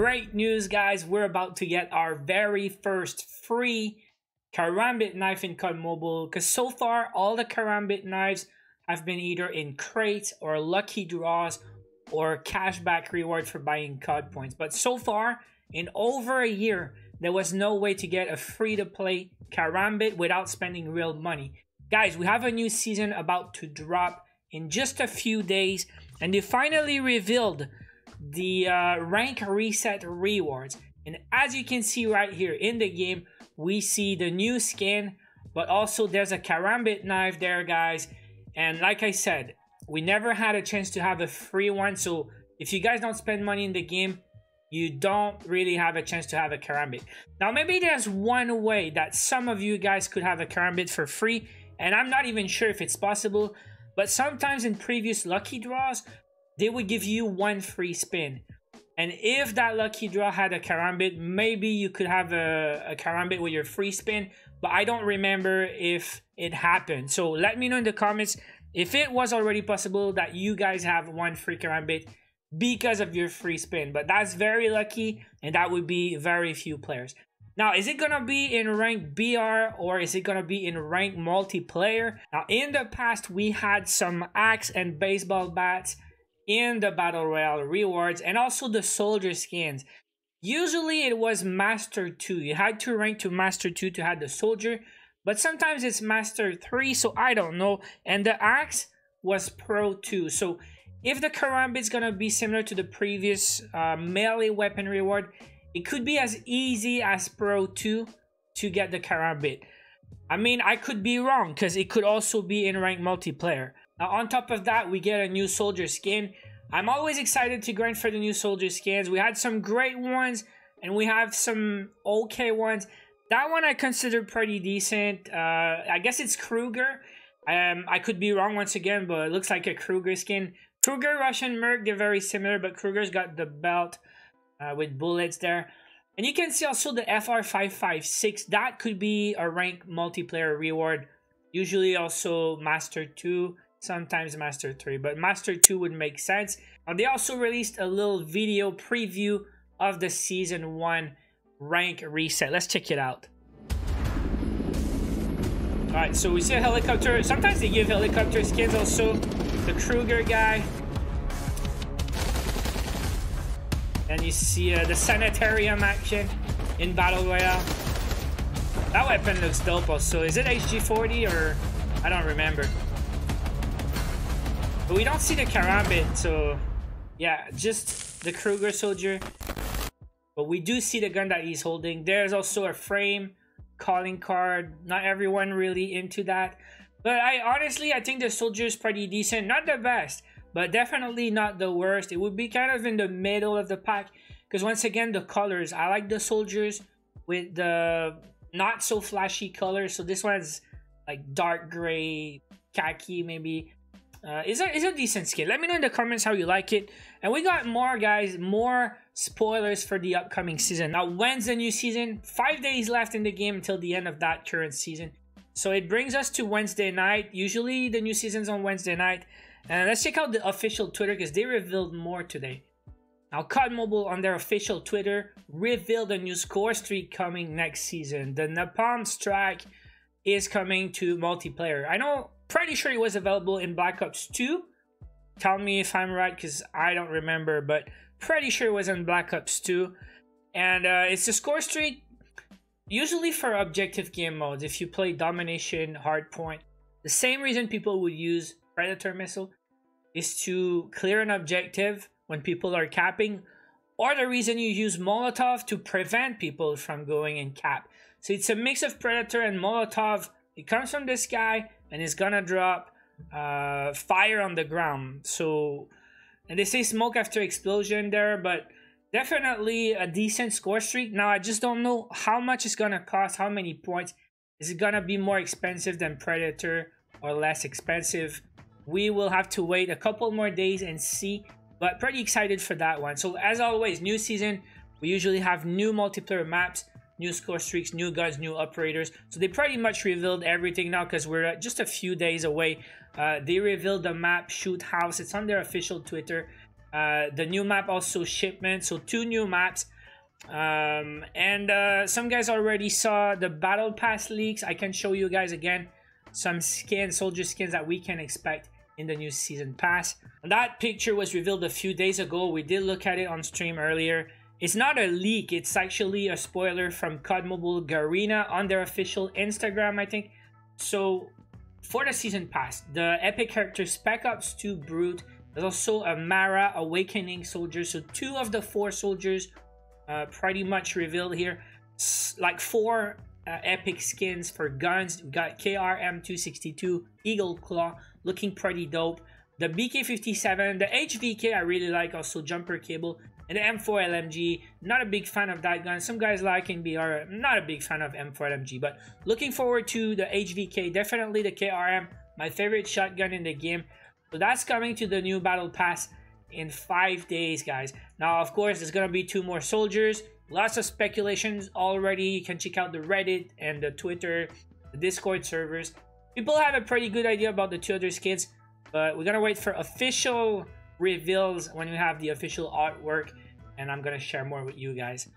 great news, guys. We're about to get our very first free Karambit knife in COD Mobile. Because so far, all the Karambit knives have been either in crates or lucky draws or cashback rewards for buying COD points. But so far, in over a year, there was no way to get a free-to-play Karambit without spending real money. Guys, we have a new season about to drop in just a few days, and they finally revealed the uh, rank reset rewards. And as you can see right here in the game, we see the new skin, but also there's a Karambit knife there, guys. And like I said, we never had a chance to have a free one. So if you guys don't spend money in the game, you don't really have a chance to have a Karambit. Now, maybe there's one way that some of you guys could have a Karambit for free, and I'm not even sure if it's possible, but sometimes in previous lucky draws, they would give you one free spin. And if that lucky draw had a karambit, maybe you could have a, a karambit with your free spin. But I don't remember if it happened. So let me know in the comments if it was already possible that you guys have one free karambit because of your free spin. But that's very lucky and that would be very few players. Now, is it going to be in rank BR or is it going to be in rank multiplayer? Now, in the past, we had some axe and baseball bats in the Battle Royale rewards and also the soldier skins. Usually it was Master 2. You had to rank to Master 2 to have the soldier, but sometimes it's Master 3, so I don't know. And the axe was Pro 2. So if the Karambit is gonna be similar to the previous uh, melee weapon reward, it could be as easy as Pro 2 to get the Karambit. I mean, I could be wrong because it could also be in rank multiplayer. Now, on top of that, we get a new soldier skin. I'm always excited to grind for the new soldier skins. We had some great ones, and we have some okay ones. That one I consider pretty decent. Uh, I guess it's Kruger. Um, I could be wrong once again, but it looks like a Kruger skin. Kruger, Russian Merc, they're very similar, but Kruger's got the belt uh, with bullets there. And you can see also the FR556. That could be a rank multiplayer reward. Usually also Master 2 sometimes Master 3, but Master 2 would make sense. Uh, they also released a little video preview of the Season 1 rank reset. Let's check it out. Alright, so we see a helicopter. Sometimes they give helicopter skins also. The Kruger guy. And you see uh, the Sanitarium action in Battle Royale. That weapon looks dope also. Is it HG40 or... I don't remember. But we don't see the Karambit, so yeah, just the Kruger soldier. But we do see the gun that he's holding. There's also a frame, calling card. Not everyone really into that. But I honestly, I think the soldier is pretty decent. Not the best, but definitely not the worst. It would be kind of in the middle of the pack. Because once again, the colors. I like the soldiers with the not so flashy colors. So this one's like dark gray, khaki maybe. Uh, it's, a, it's a decent skin. Let me know in the comments how you like it. And we got more, guys, more spoilers for the upcoming season. Now, when's the new season? Five days left in the game until the end of that current season. So it brings us to Wednesday night. Usually the new season's on Wednesday night. And let's check out the official Twitter because they revealed more today. Now, COD Mobile on their official Twitter revealed a new score streak coming next season. The Napalm Strike is coming to multiplayer. I know pretty sure it was available in Black Ops 2. Tell me if I'm right because I don't remember, but pretty sure it was in Black Ops 2. And uh, it's a score streak usually for objective game modes. If you play Domination, Hardpoint, the same reason people would use Predator Missile is to clear an objective when people are capping, or the reason you use Molotov to prevent people from going and cap. So it's a mix of Predator and Molotov. It comes from this guy, and it's gonna drop uh, fire on the ground. So, and they say smoke after explosion there, but definitely a decent score streak. Now, I just don't know how much it's gonna cost, how many points. Is it gonna be more expensive than Predator or less expensive? We will have to wait a couple more days and see, but pretty excited for that one. So, as always, new season, we usually have new multiplayer maps new score streaks, new guns, new operators. So they pretty much revealed everything now because we're just a few days away. Uh, they revealed the map Shoot House. It's on their official Twitter. Uh, the new map also shipment, so two new maps. Um, and uh, some guys already saw the battle pass leaks. I can show you guys again some skins, soldier skins that we can expect in the new season pass. That picture was revealed a few days ago. We did look at it on stream earlier. It's not a leak, it's actually a spoiler from COD Mobile Garena on their official Instagram, I think. So, for the season pass, the epic character Spec Ops 2 Brute, there's also a Mara Awakening soldier. So, two of the four soldiers uh, pretty much revealed here. Like four uh, epic skins for guns. We got KRM262, Eagle Claw, looking pretty dope. The BK57, the HVK I really like, also jumper cable. The M4 LMG, not a big fan of that gun. Some guys like NBR, not a big fan of M4 LMG. But looking forward to the HVK, definitely the KRM, my favorite shotgun in the game. So that's coming to the new Battle Pass in five days, guys. Now, of course, there's to be two more soldiers. Lots of speculations already. You can check out the Reddit and the Twitter, the Discord servers. People have a pretty good idea about the two other skins, but we're to wait for official reveals when we have the official artwork, and I'm to share more with you guys.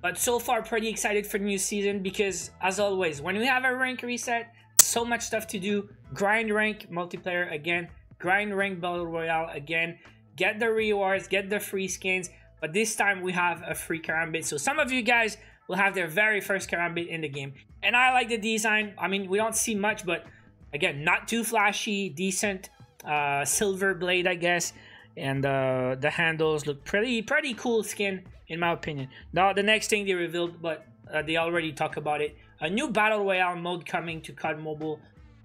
But so far, pretty excited for the new season because, as always, when we have a rank reset, so much stuff to do. Grind rank multiplayer again, grind rank battle royale again, get the rewards, get the free skins, but this time we have a free karambit. So some of you guys will have their very first karambit in the game. And I like the design. I mean, we don't see much, but again, not too flashy, decent uh, silver blade, I guess. And uh, the handles look pretty, pretty cool skin, in my opinion. Now, the next thing they revealed, but uh, they already talk about it. A new Battle Royale mode coming to COD Mobile.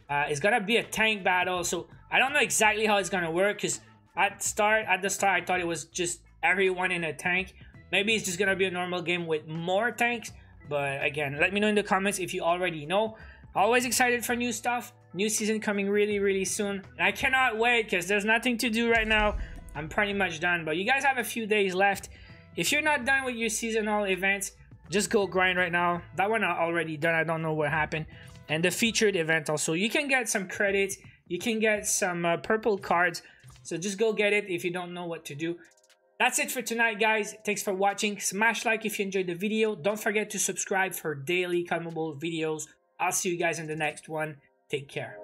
Uh, it's gonna be a tank battle, so I don't know exactly how it's gonna work, because at start at the start I thought it was just everyone in a tank. Maybe it's just gonna be a normal game with more tanks. But again, let me know in the comments if you already know. Always excited for new stuff. New season coming really, really soon. And I cannot wait because there's nothing to do right now. I'm pretty much done. But you guys have a few days left. If you're not done with your seasonal events, just go grind right now. That one I already done. I don't know what happened. And the featured event also. You can get some credits. You can get some uh, purple cards so just go get it if you don't know what to do. That's it for tonight, guys. Thanks for watching. Smash like if you enjoyed the video. Don't forget to subscribe for daily Mobile videos. I'll see you guys in the next one. Take care.